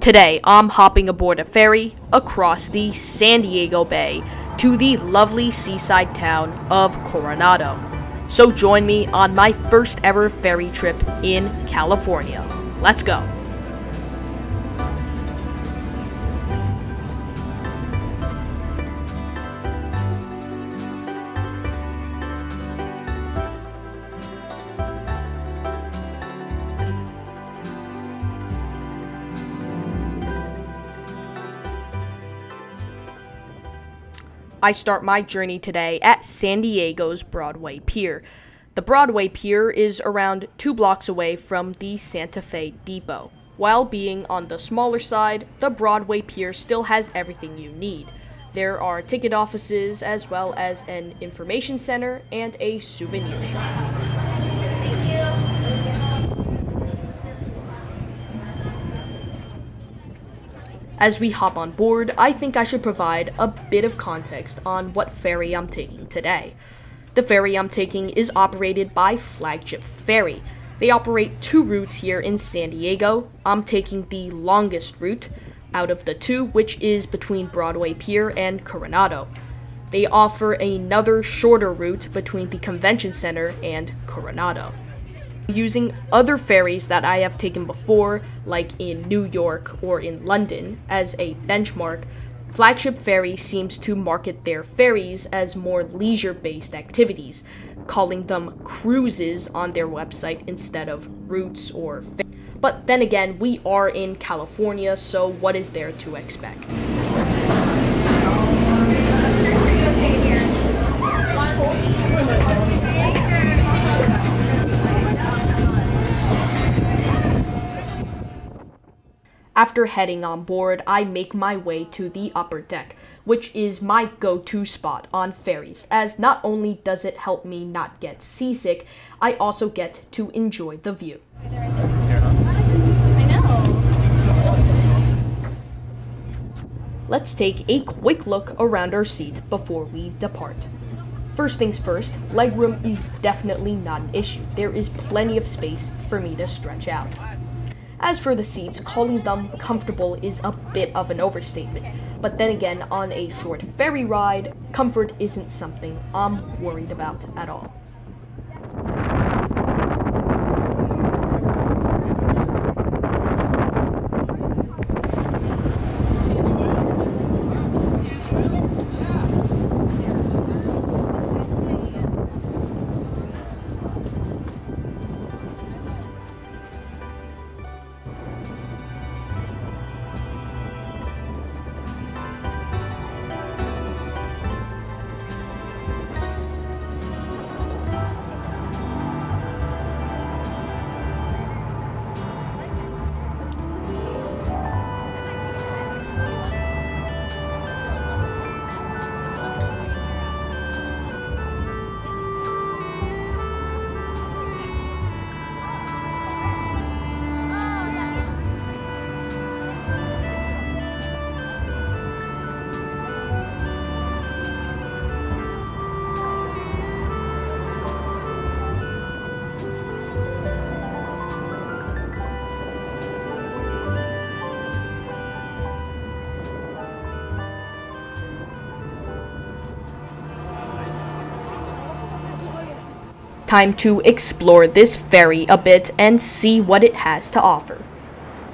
Today, I'm hopping aboard a ferry across the San Diego Bay to the lovely seaside town of Coronado. So join me on my first ever ferry trip in California. Let's go. I start my journey today at San Diego's Broadway Pier. The Broadway Pier is around two blocks away from the Santa Fe Depot. While being on the smaller side, the Broadway Pier still has everything you need. There are ticket offices, as well as an information center and a souvenir shop. As we hop on board, I think I should provide a bit of context on what ferry I'm taking today. The ferry I'm taking is operated by Flagship Ferry. They operate two routes here in San Diego. I'm taking the longest route out of the two, which is between Broadway Pier and Coronado. They offer another shorter route between the Convention Center and Coronado using other ferries that I have taken before, like in New York or in London, as a benchmark, Flagship Ferry seems to market their ferries as more leisure based activities, calling them cruises on their website instead of routes or. But then again, we are in California, so what is there to expect? After heading on board, I make my way to the upper deck, which is my go to spot on ferries, as not only does it help me not get seasick, I also get to enjoy the view. Let's take a quick look around our seat before we depart. First things first, legroom is definitely not an issue. There is plenty of space for me to stretch out. As for the seats, calling them comfortable is a bit of an overstatement. But then again, on a short ferry ride, comfort isn't something I'm worried about at all. Time to explore this ferry a bit and see what it has to offer.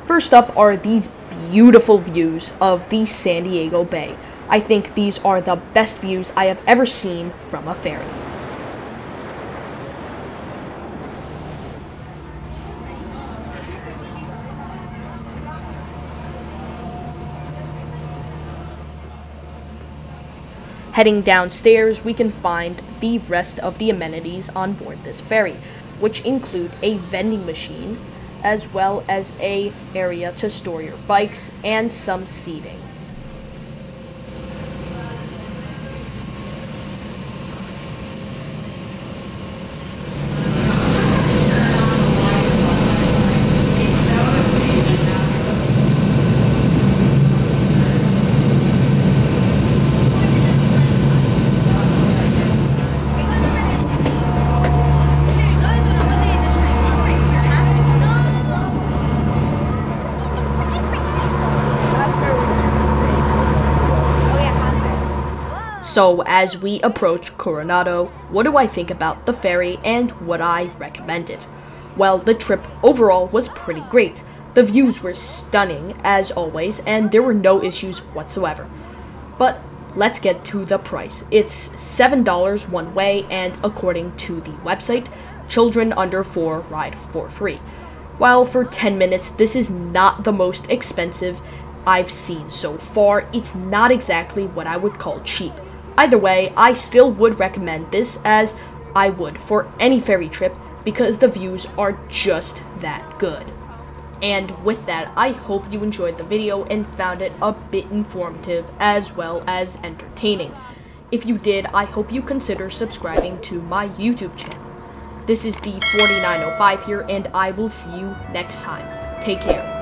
First up are these beautiful views of the San Diego Bay. I think these are the best views I have ever seen from a ferry. Heading downstairs, we can find the rest of the amenities on board this ferry, which include a vending machine, as well as a area to store your bikes and some seating. So, as we approach Coronado, what do I think about the ferry and would I recommend it? Well, the trip overall was pretty great. The views were stunning, as always, and there were no issues whatsoever. But let's get to the price. It's $7 one way, and according to the website, children under 4 ride for free. While for 10 minutes, this is not the most expensive I've seen so far, it's not exactly what I would call cheap. Either way, I still would recommend this as I would for any ferry trip because the views are just that good. And with that, I hope you enjoyed the video and found it a bit informative as well as entertaining. If you did, I hope you consider subscribing to my YouTube channel. This is the 4905 here, and I will see you next time. Take care.